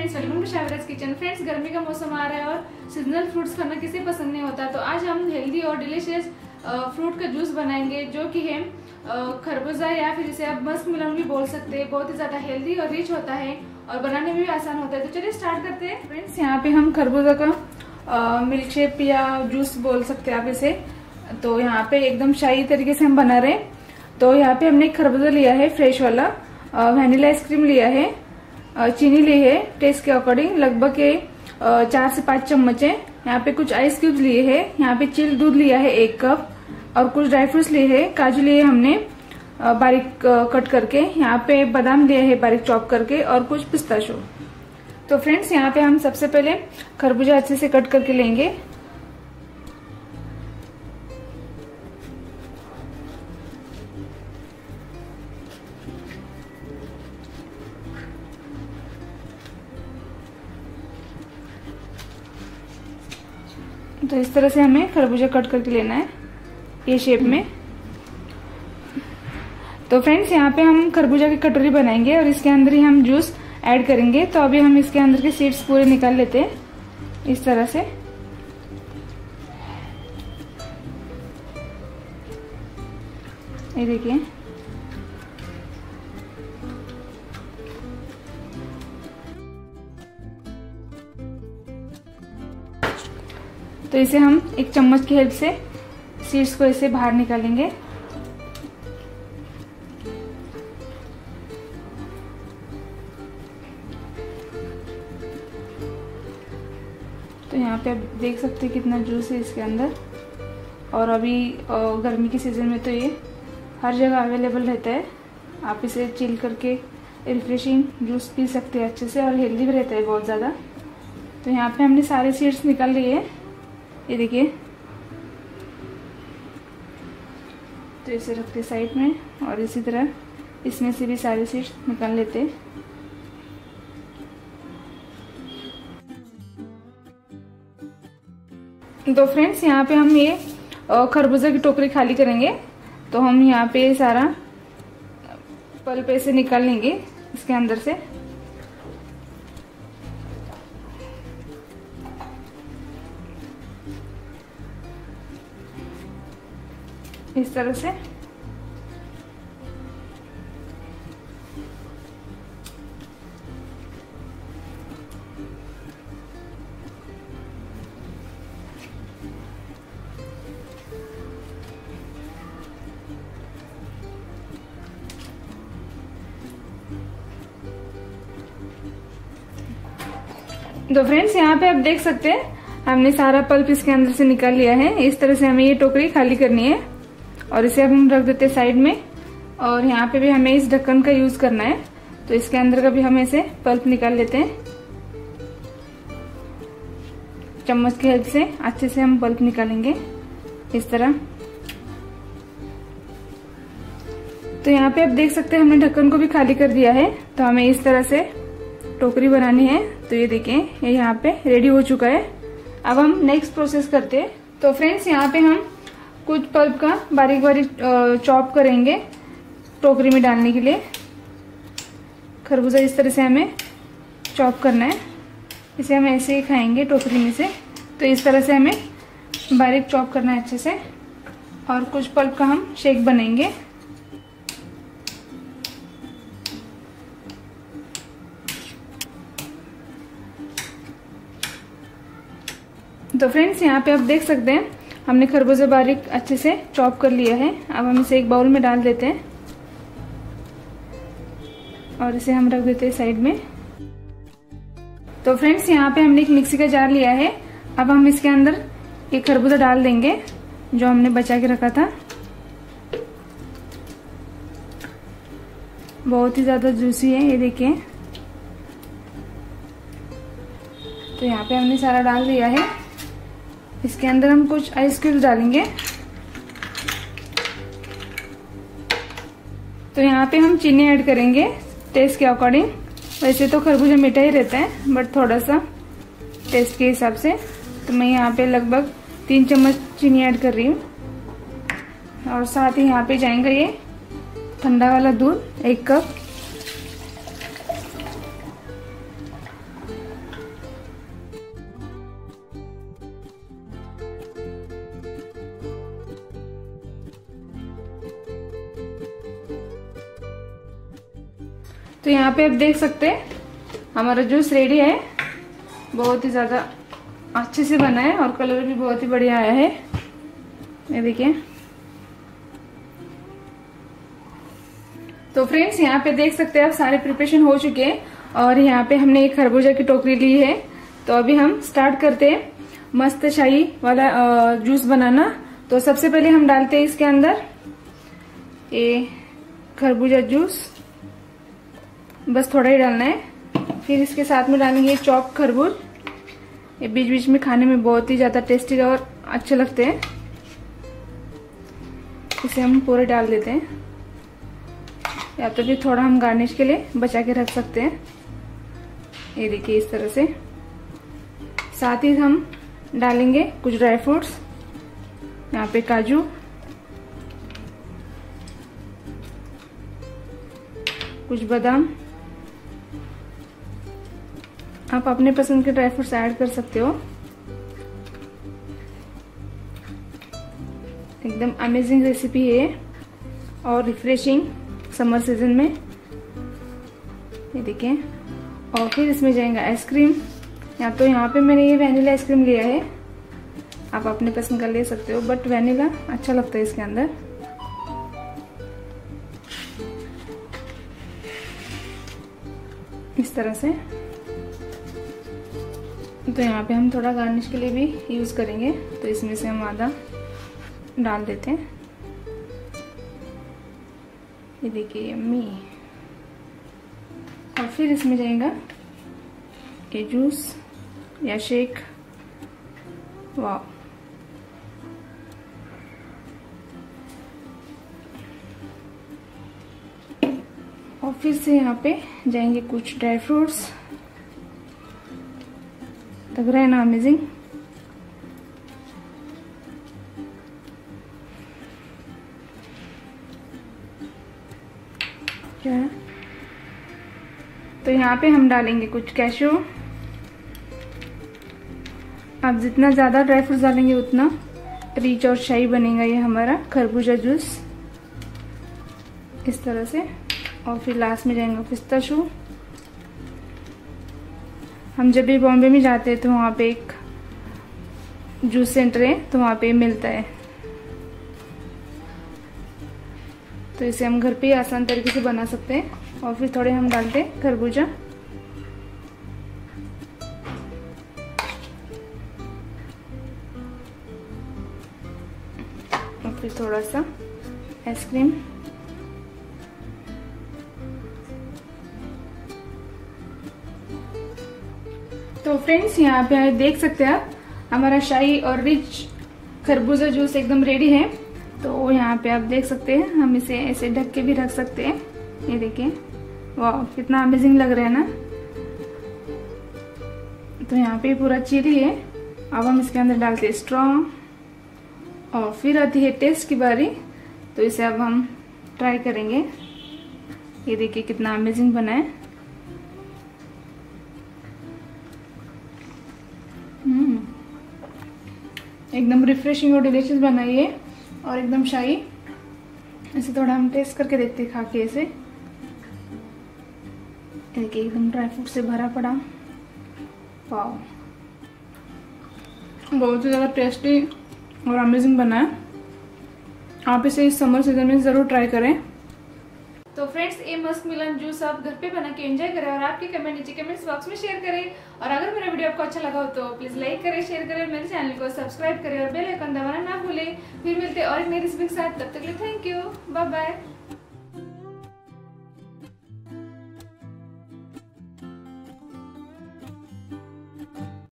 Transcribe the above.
Friends welcome to Shavraj kitchen friends गर्मी का मौसम आ रहा है और सीजनल फ्रूट्स खाना किसे पसंद नहीं होता। तो आज हम हेल्दी और डिलीशियस फ्रूट का जूस बनाएँगे, जो कि है खरबूजा या फिर इसे आप मस्क मिलन भी बोल सकते हैं। बहुत ही ज़्यादा हेल्दी और रिच होता है और बनाने में भी आसान होता है। तो चलिए स्टार्ट करते हैं। फ्रेंड्स यहाँ पे हम खरबूजा का मिल्क शेप या जूस बोल सकते हैं आप इसे। तो यहाँ पे एकदम शाही तरीके से हम बना रहे हैं। तो यहाँ पे हमने खरबूजा लिया है फ्रेश वाला। वैनिला आइसक्रीम लिया है। चीनी ली है टेस्ट के अकॉर्डिंग लगभग चार से पाँच चम्मच है। यहाँ पे कुछ आइस क्यूब्स लिए है, यहाँ पे चिल दूध लिया है एक कप और कुछ ड्राई फ्रूट्स लिए है, काजू लिए हमने बारीक कट करके। यहाँ पे बादाम लिए है बारीक चॉप करके, और कुछ पिस्ताशो तो फ्रेंड्स यहाँ पे हम सबसे पहले खरबूजा अच्छे से कट करके लेंगे। तो इस तरह से हमें खरबूजा कट करके लेना है, ये शेप में। तो फ्रेंड्स यहाँ पे हम खरबूजा की कटोरी बनाएँगे और इसके अंदर ही हम जूस ऐड करेंगे। तो अभी हम इसके अंदर के सीड्स पूरे निकाल लेते हैं, इस तरह से। ये देखिए। तो इसे हम एक चम्मच की हेल्प से सीड्स को इसे बाहर निकालेंगे। तो यहाँ पे आप देख सकते हैं कितना जूस है इसके अंदर। और अभी गर्मी के सीज़न में तो ये हर जगह अवेलेबल रहता है। आप इसे चिल करके रिफ्रेशिंग जूस पी सकते हैं अच्छे से और हेल्दी भी रहता है बहुत ज़्यादा। तो यहाँ पे हमने सारे सीड्स निकाल लिए हैं। ये देखिए। तो इसे रखते साइड में और इसी तरह इसमें से भी सारे सीड्स निकाल लेते। तो फ्रेंड्स, यहाँ पे हम ये खरबूजा की टोकरी खाली करेंगे। तो हम यहाँ पे सारा पल्प ऐसे निकाल लेंगे इसके अंदर से। इस तरह से। तो फ्रेंड्स यहाँ पे आप देख सकते हैं, हमने सारा पल्प इसके अंदर से निकाल लिया है। इस तरह से हमें ये टोकरी खाली करनी है। और इसे अब हम रख देते हैं साइड में। और यहाँ पे भी हमें इस ढक्कन का यूज़ करना है। तो इसके अंदर का भी हम इसे पल्प निकाल लेते हैं। चम्मच की हेल्प से अच्छे से हम पल्प निकालेंगे इस तरह। तो यहाँ पे आप देख सकते हैं हमने ढक्कन को भी खाली कर दिया है। तो हमें इस तरह से टोकरी बनानी है। तो ये देखें, ये यहाँ पे रेडी हो चुका है। अब हम नेक्स्ट प्रोसेस करते हैं। तो फ्रेंड्स यहाँ पे हम कुछ पल्प का बारीक बारीक चॉप करेंगे टोकरी में डालने के लिए। खरबूजा इस तरह से हमें चॉप करना है। इसे हम ऐसे ही खाएँगे टोकरी में से। तो इस तरह से हमें बारीक चॉप करना है अच्छे से। और कुछ पल्प का हम शेक बनेंगे। तो फ्रेंड्स, यहाँ पे आप देख सकते हैं हमने खरबूजा बारीक अच्छे से चॉप कर लिया है। अब हम इसे एक बाउल में डाल देते हैं। और इसे हम रख देते हैं साइड में। तो फ्रेंड्स, यहाँ पे हमने एक मिक्सी का जार लिया है। अब हम इसके अंदर एक खरबूजा डाल देंगे, जो हमने बचा के रखा था। बहुत ही ज़्यादा जूसी है ये देखिए। तो यहाँ पे हमने सारा डाल दिया है। इसके अंदर हम कुछ आइस क्यूब्स डालेंगे। तो यहाँ पे हम चीनी ऐड करेंगे टेस्ट के अकॉर्डिंग वैसे तो खरबूजा मीठा ही रहता है बट थोड़ा सा टेस्ट के हिसाब से। तो मैं यहाँ पे लगभग तीन चम्मच चीनी ऐड कर रही हूँ। और साथ ही यहाँ पे जाएँगे ये ठंडा वाला दूध, एक कप तो यहाँ पे आप देख सकते हैं, हमारा जूस रेडी है, बहुत ही ज़्यादा अच्छे से बना है और कलर भी बहुत ही बढ़िया आया है। ये देखिए। तो फ्रेंड्स, यहाँ पे देख सकते हैं आप सारे प्रिपरेशन हो चुके हैं और यहाँ पे हमने एक खरबूजा की टोकरी ली है। तो अभी हम स्टार्ट करते हैं मस्त शाही वाला जूस बनाना। तो सबसे पहले हम डालते हैं इसके अंदर, ये खरबूजा जूस। बस थोड़ा ही डालना है। फिर इसके साथ में डालेंगे चॉप खरबूज। ये बीच बीच में खाने में बहुत ही ज़्यादा टेस्टी और अच्छे लगते हैं। इसे हम पूरे डाल देते हैं। या तो फिर थोड़ा हम गार्निश के लिए बचा के रख सकते हैं। ये देखिए इस तरह से। साथ ही हम डालेंगे कुछ ड्राई फ्रूट्स। यहाँ पे काजू। कुछ बादाम। आप अपने पसंद के ड्राई फ्रूट्स ऐड कर सकते हो। एकदम अमेजिंग रेसिपी है। और रिफ्रेशिंग समर सीज़न में। ये देखें। और फिर इसमें जाएगा आइसक्रीम या तो यहाँ पे मैंने ये वैनिला आइसक्रीम लिया है। आप अपने पसंद का ले सकते हो। बट वैनिला अच्छा लगता है इसके अंदर। इस तरह से। तो यहाँ पे हम थोड़ा गार्निश के लिए भी यूज़ करेंगे। तो इसमें से हम आधा डाल देते हैं। ये देखिए यम्मी और फिर इसमें जाएगा ये जूस या शेक वाह और फिर से यहाँ पे जाएँगे कुछ ड्राई फ्रूट्स लग रहा है ना अमेजिंग क्या है? तो यहाँ पे हम डालेंगे कुछ कैशो आप जितना ज़्यादा ड्राई फ्रूट्स डालेंगे, उतना रिच और शाही बनेगा ये हमारा खरबूजा जूस इस तरह से। और फिर लास्ट में जाएँगे पिस्ता शू हम जब भी बॉम्बे में जाते हैं तो वहाँ पे एक जूस सेंटर है तो वहाँ पे मिलता है। तो इसे हम घर पे ही आसान तरीके से बना सकते हैं और फिर थोड़े हम डालते हैं खरबूजा। और फिर थोड़ा सा आइसक्रीम तो फ्रेंड्स यहाँ पे देख सकते हैं आप, हमारा शाही और रिच खरबूजा जूस एकदम रेडी है। तो यहाँ पे आप देख सकते हैं, हम इसे ऐसे ढक के भी रख सकते हैं। ये देखिए, वाह, कितना अमेजिंग लग रहा है ना। तो यहाँ पे पूरा चीरी है। अब हम इसके अंदर डालते हैं स्ट्रॉ और फिर आती है टेस्ट की बारी। तो इसे अब हम ट्राई करेंगे। ये देखिए, कितना अमेजिंग बना है। एकदम रिफ्रेशिंग और डिलीशियस बनाई है और एकदम शाही। इसे थोड़ा हम टेस्ट करके देखते खा के इसे। देखिए एकदम ड्राई फ्रूट से भरा पड़ा। पाओ बहुत ही ज़्यादा टेस्टी और अमेजिंग बना है। आप इसे इस समर सीज़न में ज़रूर ट्राई करें। तो फ्रेंड्स ये मस्क मिलन जूस आप घर पे बना के एंजॉय करें और आपके कमेंट नीचे कमेंट्स बॉक्स में शेयर करें। और अगर मेरा वीडियो आपको अच्छा लगा हो तो प्लीज़ लाइक करें शेयर करें मेरे चैनल को सब्सक्राइब करें और बेल आइकन दबाना ना भूलें। फिर मिलते और एक नई रेसिपी के साथ। तब तक लिए थैंक यू बाय बाय